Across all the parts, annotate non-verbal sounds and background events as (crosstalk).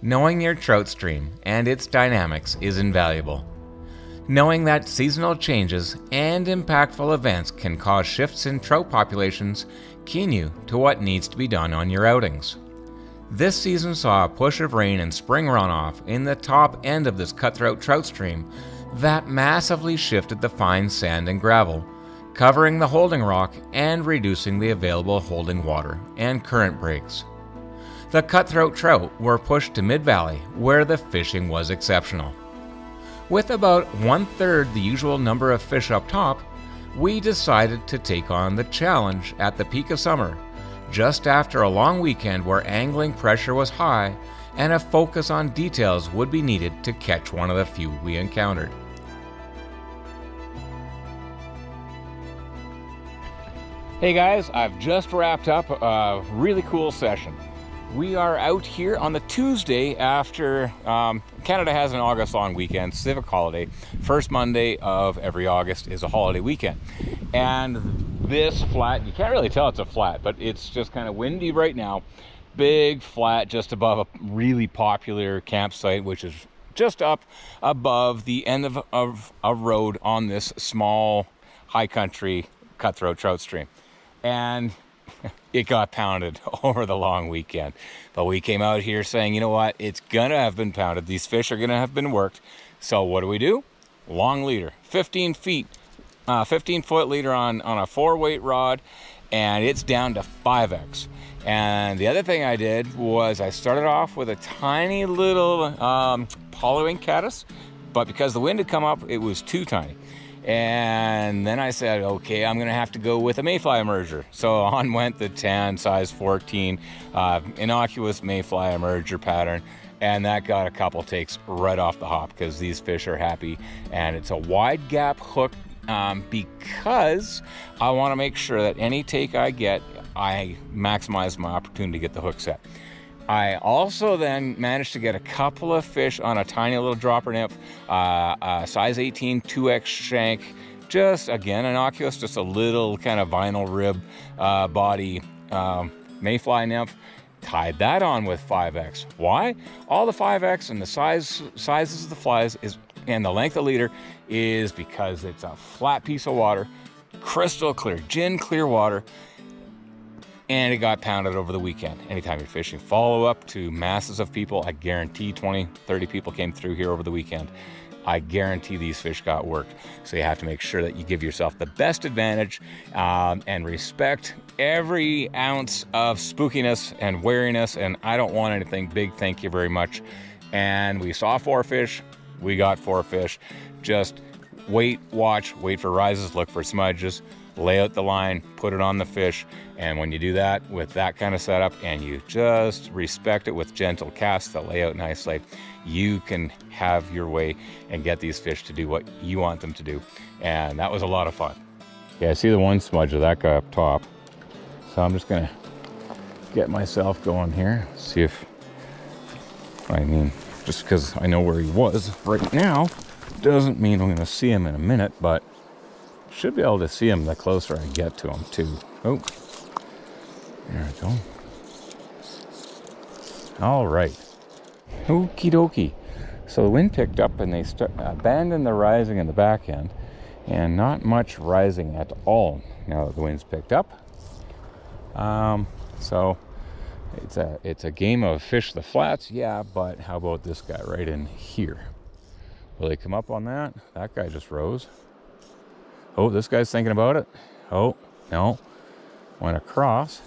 Knowing your trout stream and its dynamics is invaluable. Knowing that seasonal changes and impactful events can cause shifts in trout populations keen you to what needs to be done on your outings. This season saw a push of rain and spring runoff in the top end of this cutthroat trout stream that massively shifted the fine sand and gravel, covering the holding rock and reducing the available holding water and current breaks the cutthroat trout were pushed to mid valley where the fishing was exceptional. With about one third the usual number of fish up top, we decided to take on the challenge at the peak of summer, just after a long weekend where angling pressure was high and a focus on details would be needed to catch one of the few we encountered. Hey guys, I've just wrapped up a really cool session. We are out here on the Tuesday after um, Canada has an August long weekend, civic holiday. First Monday of every August is a holiday weekend. And this flat, you can't really tell it's a flat, but it's just kind of windy right now. Big flat just above a really popular campsite, which is just up above the end of, of a road on this small high country cutthroat trout stream. And (laughs) it got pounded (laughs) over the long weekend. But we came out here saying, you know what, it's gonna have been pounded. These fish are gonna have been worked. So what do we do? Long leader, 15 feet, uh, 15 foot leader on, on a four weight rod, and it's down to 5X. And the other thing I did was I started off with a tiny little um, caddis, but because the wind had come up, it was too tiny. And then I said, okay, I'm to have to go with a mayfly emerger. So (laughs) on went the tan size 14 uh, innocuous mayfly emerger pattern. And that got a couple takes right off the hop because these fish are happy. And it's a wide gap hook um, because I want to make sure that any take I get, I maximize my opportunity to get the hook set. I also then managed to get a couple of fish on a tiny little dropper nymph, uh, size 18 2X shank, just again innocuous, just a little kind of vinyl rib uh, body um, mayfly nymph. Tied that on with 5X. Why? All the 5X and the size sizes of the flies is and the length of leader is because it's a flat piece of water, crystal clear, gin clear water and it got pounded over the weekend. Anytime you're fishing, follow up to masses of people. I guarantee 20, 30 people came through here over the weekend. I guarantee these fish got worked. So you have to make sure that you give yourself the best advantage um, and respect every ounce of spookiness and wariness. And I don't want anything big. Thank you very much. And we saw four fish. We got four fish. Just wait, watch, wait for rises, look for smudges lay out the line, put it on the fish. And when you do that with that kind of setup and you just respect it with gentle casts that lay out nicely, you can have your way and get these fish to do what you want them to do. And that was a lot of fun. Yeah, I see the one smudge of that guy up top. So I'm just gonna get myself going here, see if, I mean, just because I know where he was right now, doesn't mean I'm gonna see him in a minute, but should be able to see them the closer I get to them, too. Oh, there we go. All right. Okie dokie. So the wind picked up and they start, abandoned the rising in the back end and not much rising at all now that the wind's picked up. Um, so it's a it's a game of fish the flats, yeah, but how about this guy right in here? Will they come up on that? That guy just rose. Oh, this guy's thinking about it. Oh, no. Went across.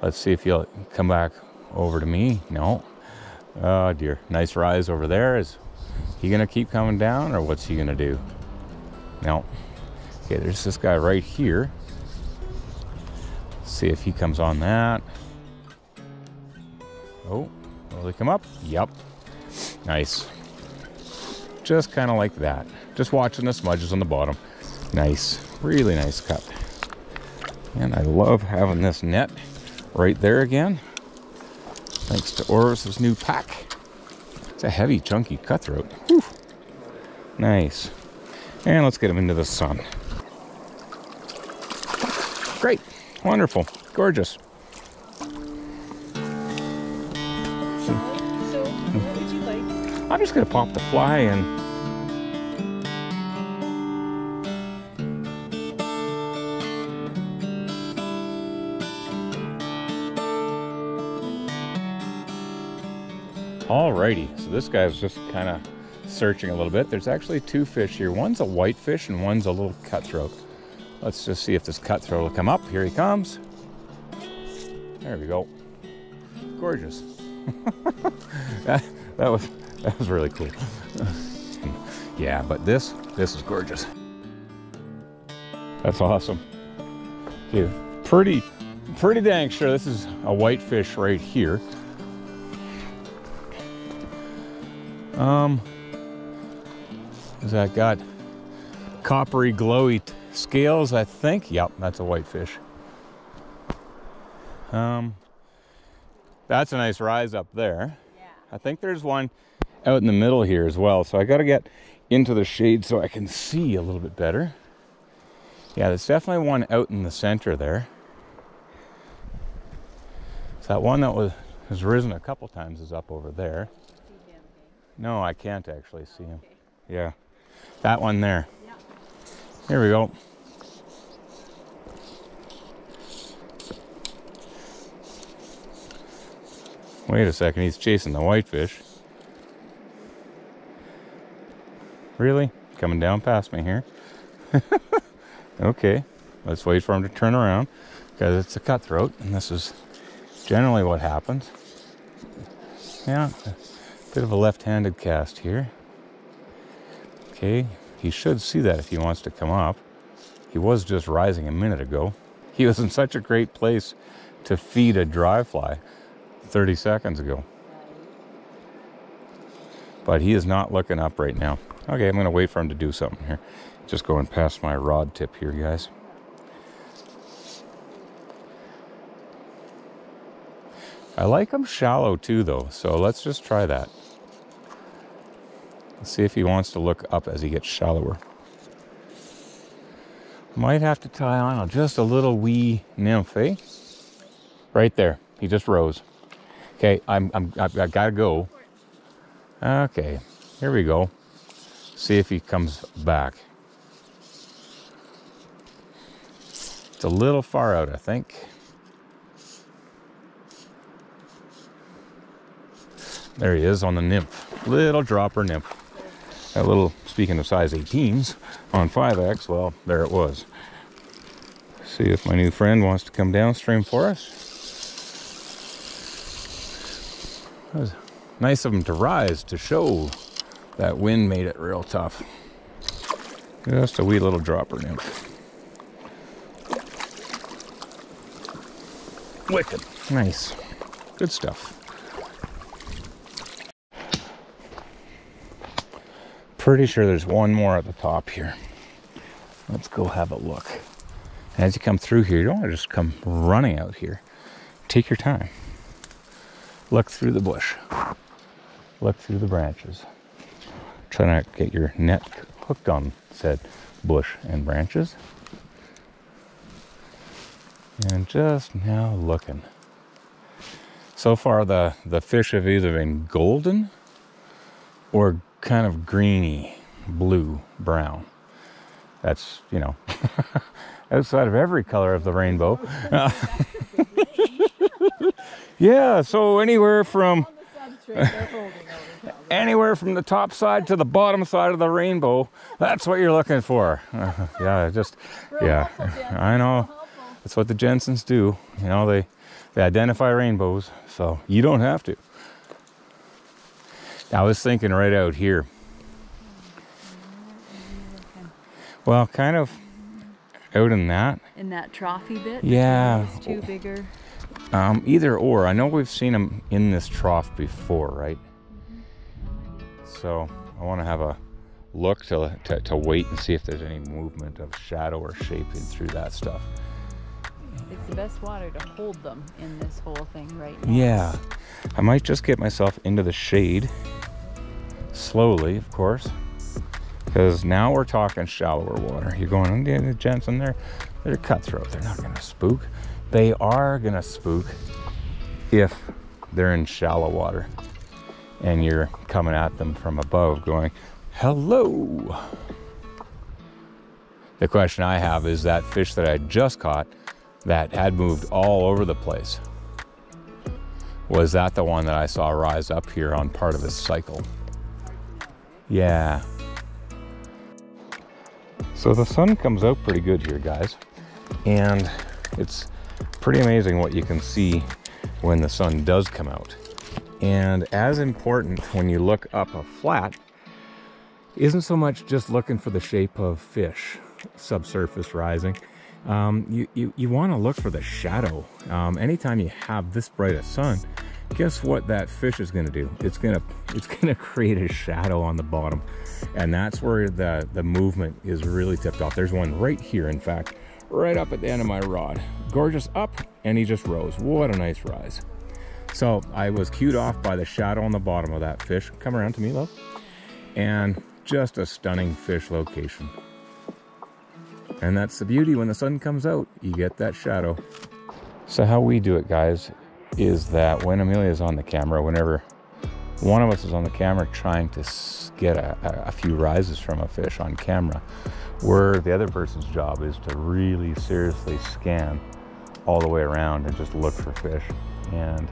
Let's see if he'll come back over to me. No. Oh dear. Nice rise over there. Is he gonna keep coming down or what's he gonna do? No. Okay, there's this guy right here. Let's see if he comes on that. Oh, will he come up? Yep. Nice. Just kind of like that. Just watching the smudges on the bottom. Nice, really nice cut. And I love having this net right there again. Thanks to Orvis's new pack. It's a heavy, chunky cutthroat. Whew. Nice. And let's get him into the sun. Great, wonderful, gorgeous. I'm just gonna pop the fly and Alrighty, so this guy's just kind of searching a little bit. There's actually two fish here. One's a whitefish and one's a little cutthroat. Let's just see if this cutthroat will come up. Here he comes. There we go. Gorgeous. (laughs) that, that was (laughs) that was really cool. yeah, but this this is gorgeous. That's awesome. Dude, pretty pretty dang sure this is a whitefish right here. Um, has that got coppery glowy scales? I think. Yep, that's a whitefish. Um, that's a nice rise up there. Yeah. I think there's one out in the middle here as well. So I got to get into the shade so I can see a little bit better. Yeah, there's definitely one out in the center there. So that one that was has risen a couple times is up over there. No, I can't actually see him. Yeah, that one there. Here we go. Wait a second, he's chasing the whitefish. Really? Coming down past me here. (laughs) okay, let's wait for him to turn around because it's a cutthroat and this is generally what happens. Yeah, bit of a left-handed cast here. Okay, he should see that if he wants to come up. He was just rising a minute ago. He was in such a great place to feed a dry fly 30 seconds ago. But he is not looking up right now. Okay, I'm going to wait for him to do something here. Just going past my rod tip here, guys. I like him shallow too, though, so let's just try that. Let's see if he wants to look up as he gets shallower. Might have to tie on just a little wee nymph, eh? Right there. He just rose. Okay, I'm, I'm, I've, got to go. Okay, here we go. See if he comes back. It's a little far out, I think. There he is on the nymph. Little dropper nymph. That little, speaking of size 18s on 5X, well, there it was. See if my new friend wants to come downstream for us. Nice of him to rise to show that wind made it real tough. Just a wee little dropper nymph. Wicked. Nice. Good stuff. Pretty sure there's one more at the top here. Let's go have a look. As you come through here, you don't want to just come running out here. Take your time. Look through the bush. Look through the branches. Try not to get your net hooked on said bush and branches. And just now looking. So far the, the fish have either been golden or kind of greeny, blue, brown. That's, you know, (laughs) outside of every color of the rainbow. (laughs) yeah, so anywhere from anywhere from the top side to the bottom side of the rainbow, that's what you're looking for. Uh, (laughs) yeah, just yeah, I know. That's what the Jensens do. You know, they they identify rainbows, so you don't have to. I was thinking right out here. Well, kind of out in that. In that trophy bit? Yeah. Two bigger. Um, either or. I know we've seen them in this trough before, right? So I want to have a look to, to, to wait and see if there's any movement of shadow or shaping through that stuff. It's the best water to hold them in this whole thing right now. Yeah. I might just get myself into the shade slowly, of course. Because now we're talking shallower water. You're going, oh, yeah, the Jensen, they're, they're cutthroat. They're not going to spook. They are going to spook if they're in shallow water. And you're coming at them from above going, hello. The question I have is that fish that I just caught that had moved all over the place. Was that the one that I saw rise up here on part of his cycle? Yeah. So the sun comes out pretty good here, guys. And it's pretty amazing what you can see when the sun does come out. And as important when you look up a flat isn't so much just looking for the shape of fish subsurface rising. Um, you, you, you want to look for the shadow. Um, anytime you have this bright a sun, guess what that fish is going to do? It's going to it's going (laughs) to create a shadow on the bottom. And that's where the, the movement is really tipped off. There's one right here, in fact, right up at the end of my rod. Gorgeous up, and he just rose. What a nice rise. So I was cued off by the shadow on the bottom of that fish. Come around to me, love. And just a stunning fish location. And that's the beauty when the sun comes out, you get that shadow. So how we do it, guys, is that when Amelia's on the camera, whenever one of us is on the camera trying to get a, a few rises from a fish on camera, where the other person's job is to really seriously scan all the way around and just look for fish and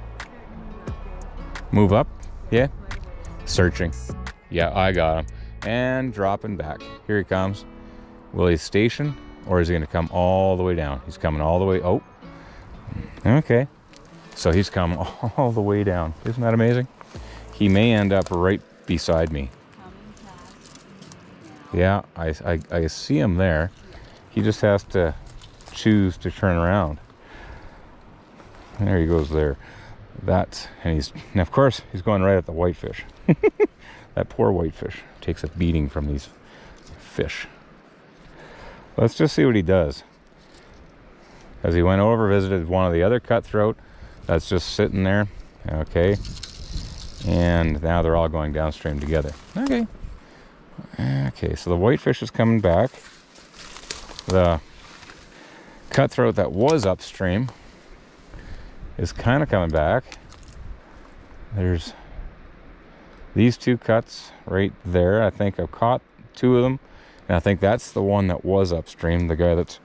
move up. Yeah, searching. Yeah, I got him. And dropping back. Here he comes. Will he station or is he going to come all the way down? He's coming all the way. Oh, okay. So he's come (laughs) all the way down. Isn't that amazing? He may end up right beside me. Yeah, I, I, I see him there. He just has to choose to turn around. There he goes there. That's, and he's, and of course, he's going right at the whitefish. (laughs) that poor whitefish takes a beating from these fish. Let's just see what he does. As he went over, visited one of the other cutthroat that's just sitting there. Okay. And now they're all going downstream together. Okay. Okay, so the whitefish is coming back. The cutthroat that was upstream is kind of coming back. There's these two cuts right there. I think I've caught two of them. And I think that's the one that was upstream, the guy that's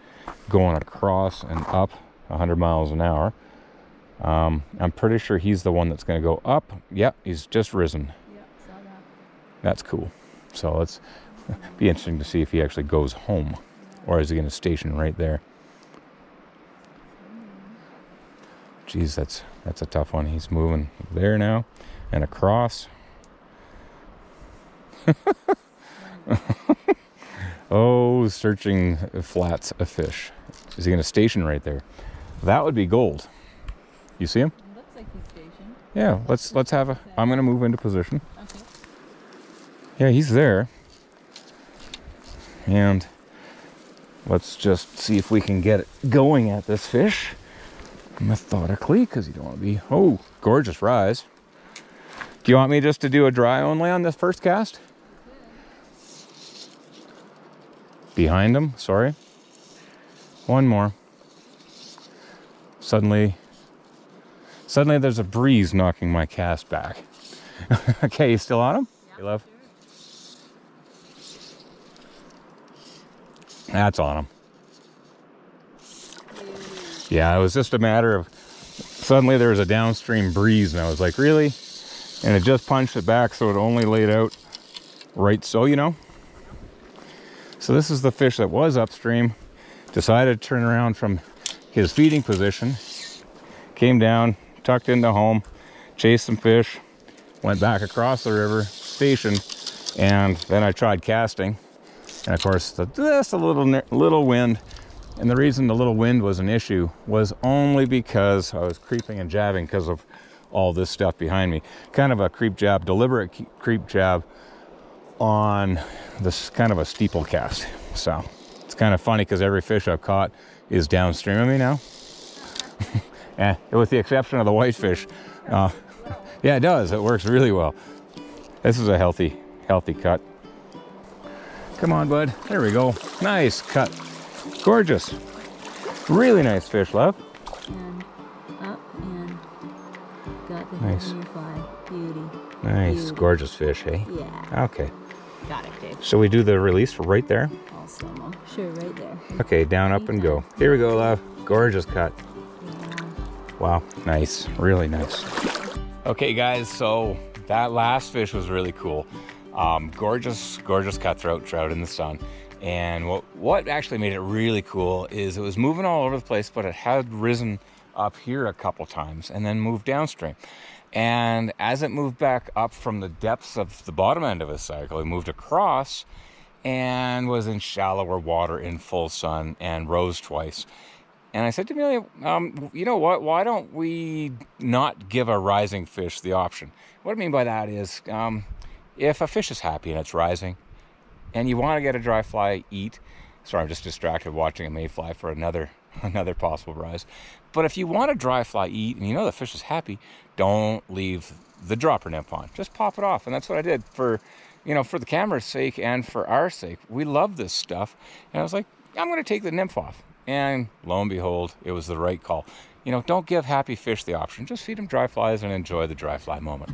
going across and up 100 miles an hour. Um, I'm pretty sure he's the one that's going to go up. Yep, he's just risen. Yep, saw that. That's cool. So it's (laughs) be interesting to see if he actually goes home or is he going to station right there. Geez, that's that's a tough one. He's moving there now and across. (laughs) oh, searching flats of fish. Is he going to station right there? That would be gold. You see him? It looks like he's stationed. Yeah. Let's let's have a. I'm going to move into position. Okay. Yeah, he's there. And let's just see if we can get it going at this fish methodically because you don't want to be. Oh, gorgeous rise. Do you want me just to do a dry only on this first cast? Behind him, sorry. One more. Suddenly, suddenly there's a breeze knocking my cast back. (laughs) okay, you still on him? You love? That's on him. Yeah, it was just a matter of suddenly there was a downstream breeze, and I was like, really? And it just punched it back so it only laid out right so, you know? So this is the fish that was upstream, decided to turn around from his feeding position, came down, tucked into home, chased some fish, went back across the river, stationed, and then I tried casting. And of course, just a little little wind. And the reason the little wind was an issue was only because I was creeping and jabbing because of all this stuff behind me. Kind of a creep jab, deliberate creep jab on this kind of a steeple cast. So it's kind of funny because every fish I've caught is downstream of me now. yeah, (laughs) with the exception of the whitefish. Uh, (laughs) yeah, it does. It works really well. This is a healthy, healthy cut. Come on, bud. There we go. Nice cut. Gorgeous. Really nice fish, love. And up and got the Nice. nice. fly. Beauty. Nice, Beauty. gorgeous fish, hey? Yeah. Okay. Got it, Dave. Shall we do the release right there? All slow mo. Sure, right there. Okay, down, up, and go. Here we go, love. Gorgeous cut. Wow, nice. Really nice. Okay, guys, so that last fish was really cool. Um, gorgeous, gorgeous cutthroat trout in the sun. And what, what actually made it really cool is it was moving all over the place, but it had risen up here a couple times and then moved downstream. And as it moved back up from the depths of the bottom end of a cycle, it moved across and was in shallower water in full sun and rose twice. And I said to Amelia, um, you know what? Why don't we not give a rising fish the option? What I mean by that is um, if a fish is happy and it's rising and you want to get a dry fly eat, sorry, I'm just distracted watching a mayfly for another (laughs) another possible rise. But if you want a dry fly eat and you know the fish is happy, don't leave the dropper nymph on. Just pop it off. And that's what I did for, you know, for the camera's sake and for our sake. We love this stuff. And I was like, I'm going to take the nymph off. And lo and behold, it was the right call. You know, don't give happy fish the option. Just feed them dry flies and enjoy the dry fly moment.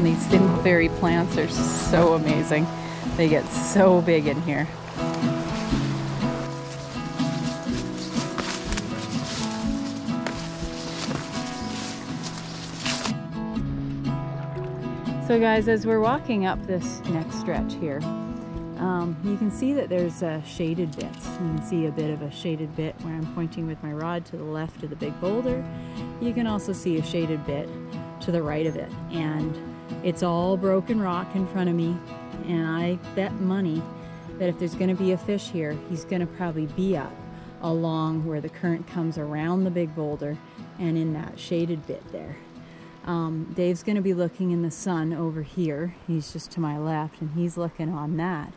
Man, these thimbleberry plants are so amazing. They get so big in here. So guys, as we're walking up this next stretch here, um, you can see that there's uh, shaded bits. You can see a bit of a shaded bit where I'm pointing with my rod to the left of the big boulder. You can also see a shaded bit to the right of it. And it's all broken rock in front of me. And I bet money that if there's gonna be a fish here, he's gonna probably be up along where the current comes around the big boulder and in that shaded bit there. Um, Dave's gonna be looking in the sun over here. He's just to my left and he's looking on that.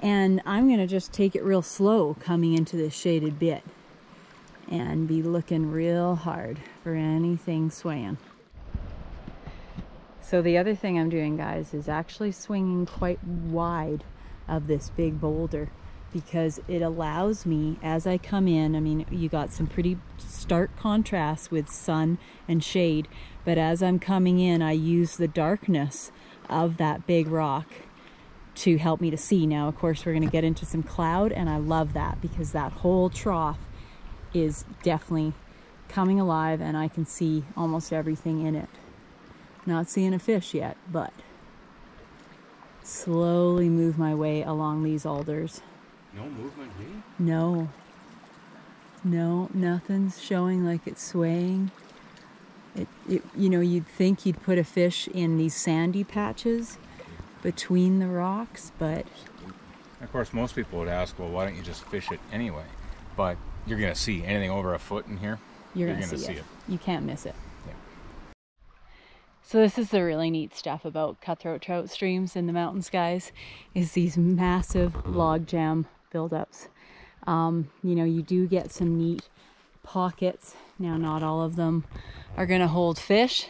And I'm gonna just take it real slow coming into this shaded bit and be looking real hard for anything swaying. So the other thing I'm doing guys is actually swinging quite wide of this big boulder because it allows me as I come in, I mean you got some pretty stark contrast with sun and shade, but as I'm coming in I use the darkness of that big rock to help me to see. Now of course we're going to get into some cloud and I love that because that whole trough is definitely coming alive and I can see almost everything in it. Not seeing a fish yet, but slowly move my way along these alders. No movement here? No. No, nothing's showing like it's swaying. It, it, you know, you'd think you'd put a fish in these sandy patches between the rocks, but Of course, most people would ask, well, why don't you just fish it anyway? But you're going to see anything over a foot in here. you're, You're gonna, gonna see, see it. it. You can't miss it. So this is the really neat stuff about cutthroat trout streams in the mountains, guys, is these massive log jam buildups. Um, you know, you do get some neat pockets. Now, not all of them are going to hold fish.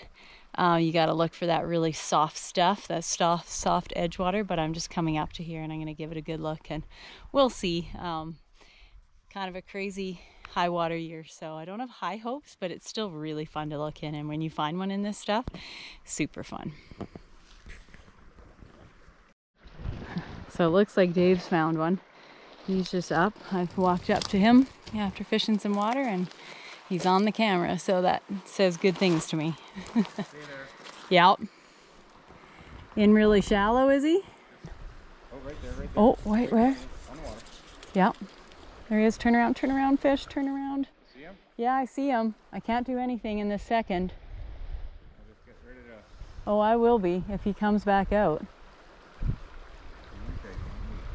Uh, you got to look for that really soft stuff, that soft, soft edge water. But I'm just coming up to here and I'm going to give it a good look and we'll see. Um, kind of a crazy high water year, so I don't have high hopes, but it's still really fun to look in. And when you find one in this stuff, super fun. (laughs) So it looks like Dave's found one. He's just up. I've walked up to him after fishing some water and he's on the camera, so that says good things to me. (laughs) yep. In really shallow, is he? Oh, right there, right there. Oh, wait, where? On the water. Yep. There he is. Turn around, turn around, fish, turn around. See him? Yeah, I see him. I can't do anything in this second. I'll just get ready to... Oh, I will be if he comes back out.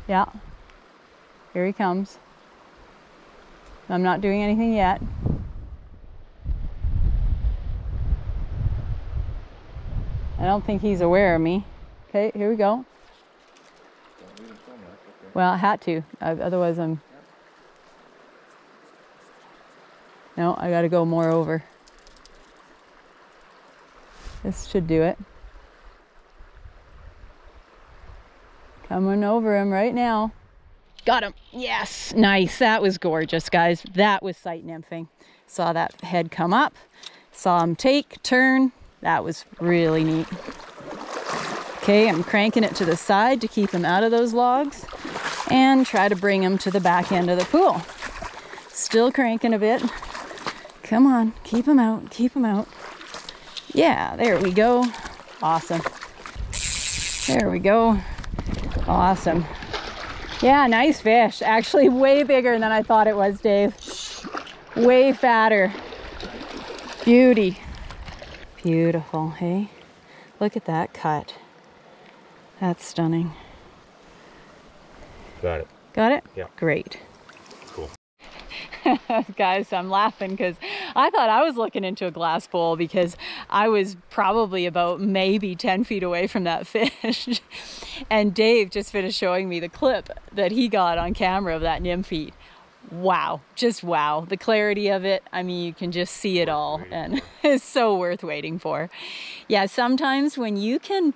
Yeah. Here he comes. I'm not doing anything yet. I don't think he's aware of me. Okay, here we go. Well, I had to. Otherwise, I'm. No, I got to go more over. This should do it. Coming over him right now. Got him. Yes. Nice. That was gorgeous, guys. That was sight nymphing. Saw that head come up. Saw him take, turn. That was really neat. Okay, I'm cranking it to the side to keep him out of those logs and try to bring him to the back end of the pool. Still cranking a bit. Come on, keep him out, keep him out. Yeah, there we go. Awesome. There we go. Awesome. Yeah, nice fish. Actually, (laughs) way bigger than I thought it was, Dave. Way fatter. Beauty. Beautiful, hey? Look at that cut. That's stunning. Got it. Got it? Yeah. Great. Cool. (laughs) Guys, I'm laughing because I thought I was looking into a glass bowl because I was probably about maybe 10 feet away from that fish. (laughs) and Dave just finished showing me the clip that he got on camera of that nymph feed. Wow, just wow. The clarity of it, I mean, you can just see it all, and (laughs) it's so worth waiting for. Yeah, sometimes when you can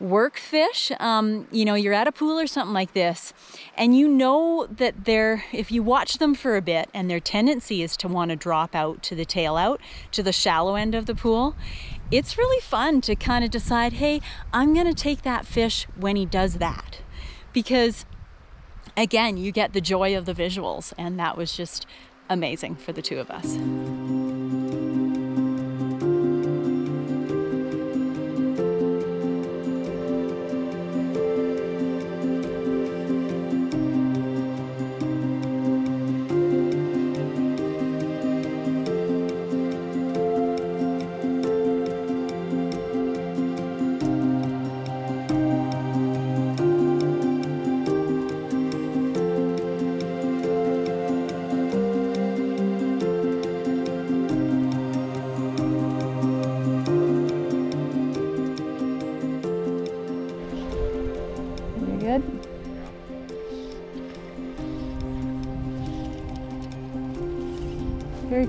work fish, um, you know, you're at a pool or something like this, and you know that they're, if you watch them for a bit and their tendency is to want to drop out to the tail out, to the shallow end of the pool, it's really fun to kind of decide, hey, I'm going to take that fish when he does that. Because again, you get the joy of the visuals, and that was just amazing for the two of us.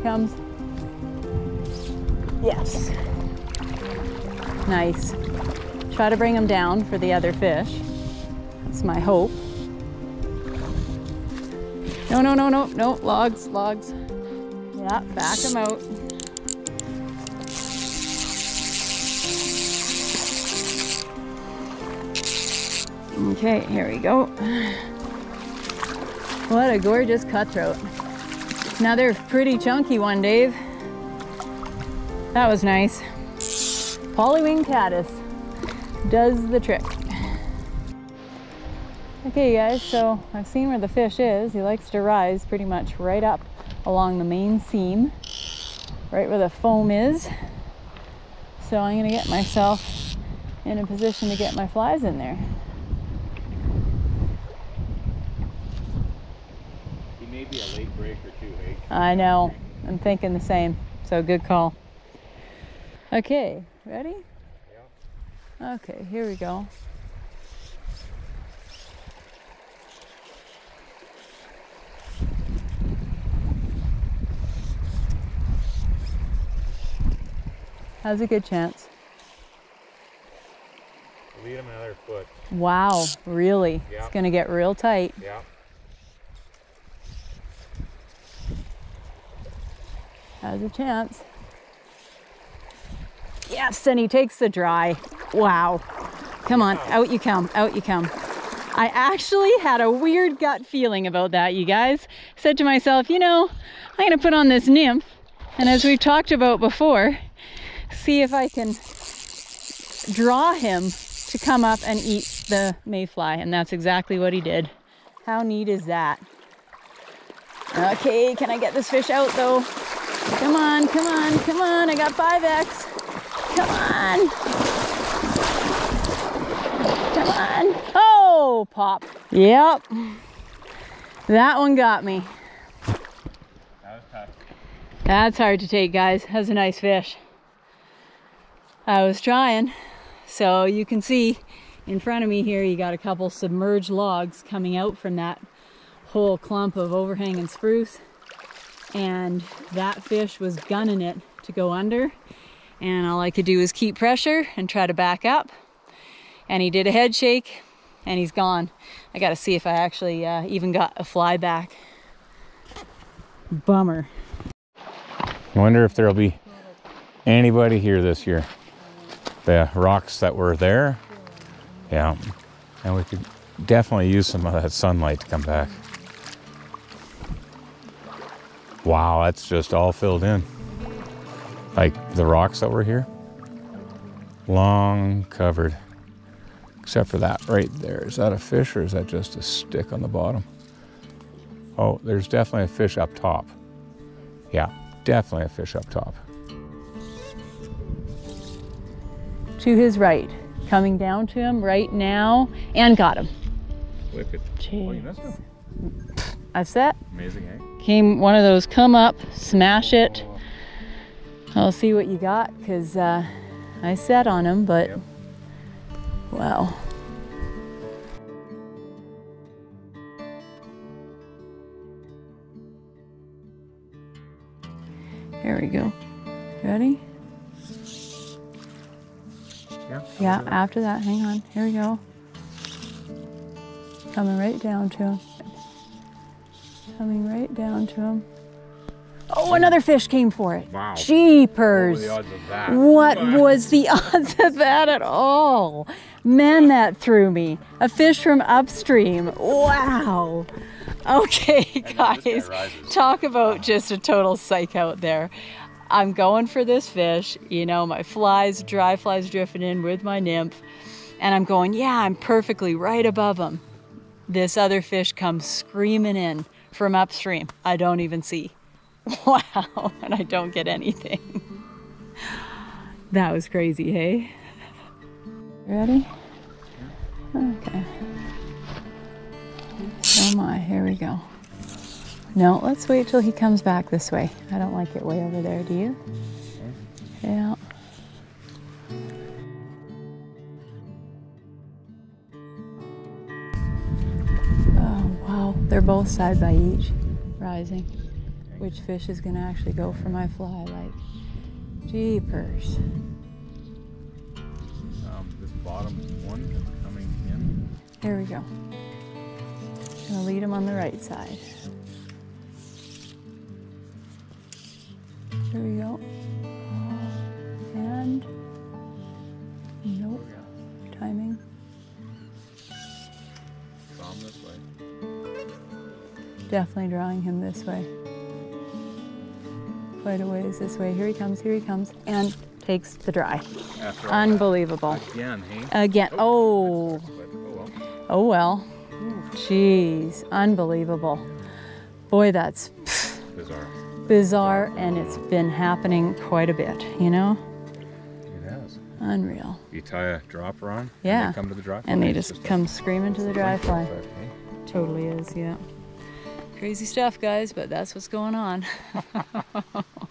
Comes. Yes. Nice. Try to bring him down for the other fish. That's my hope. No, no, no, no, no, logs, logs. Yeah, back them out. Okay, here we go. (sighs) What a gorgeous cutthroat. Another pretty chunky one, Dave. That was nice. Polywing caddis does the trick. Okay guys, so I've seen where the fish is. He likes to rise pretty much right up along the main seam, right where the foam is. So I'm gonna get myself in a position to get my flies in there. He may be a late breaker? I know. I'm thinking the same. So good call. Okay, ready? Yeah. Okay, here we go. How's a good chance? Lead him another foot. Wow, really? Yeah. It's gonna get real tight. Yeah. Has a chance. Yes, and he takes the dry. Wow. Come on, out you come, out you come. I actually had a weird gut feeling about that, you guys. Said to myself, you know, I'm gonna put on this nymph, and as we've talked about before, see if I can draw him to come up and eat the mayfly, and that's exactly what he did. How neat is that? Okay, can I get this fish out though? Come on, come on, come on. I got 5X. Come on. Come on. Oh, pop. Yep. That one got me. That was tough. That's hard to take, guys. That's a nice fish. I was trying. So you can see in front of me here, you got a couple submerged logs coming out from that whole clump of overhanging spruce. And that fish was gunning it to go under. And all I could do was keep pressure and try to back up. And he did a head shake and he's gone. I got to see if I actually uh, even got a fly back. Bummer. I wonder if there'll be anybody here this year. The rocks that were there, yeah, and we could definitely use some of that sunlight to come back. Wow, that's just all filled in. Like the rocks that were here, long covered, except for that right there. Is that a fish or is that just a stick on the bottom? Oh, there's definitely a fish up top. Yeah, definitely a fish up top. To his right, coming down to him right now, and got him. Wicked. Jeez. Oh, missed him. (laughs) I set. Amazing, eh? Came one of those come up, smash it. I'll see what you got because uh, I set on him, but Yep. wow. Here we go. Ready? Yeah. Yeah, after that, hang on. Here we go. Coming right down to him. Coming right down to him. Oh, another fish came for it. Wow. Jeepers. odds of that? What (laughs) was the (laughs) odds of that at all? Man, that threw me. A fish from upstream. Wow. Okay, guys. Talk about just a total psych out there. I'm going for this fish. You know, my flies, dry flies drifting in with my nymph. And I'm going, yeah, I'm perfectly right above him. This other fish comes screaming in from upstream. I don't even see. (laughs) Wow. And I don't get anything. That was crazy, hey? Ready? Okay. Oh my, here we go. No, let's wait till he comes back this way. I don't like it way over there, do you? Yeah. They're both side by each, rising. Which fish is gonna actually go for my fly? Like, jeepers. Um, this bottom one coming in. Here we go. Gonna lead him on the right side. Here we go. Definitely drawing him this way. Quite a ways this way. Here he comes, here he comes. And takes the dry. Unbelievable. that. Again, hey? Again. Oh, oh well. oh well. Jeez. Unbelievable. Boy, that's Bizarre. bizarre and it's been happening quite a bit, you know? It has. Unreal. You tie a dropper on. Yeah. And they come to the dry fly. And they It's just come screaming to the dry fly. Totally is, yeah. Crazy stuff, guys, but that's what's going on. (laughs)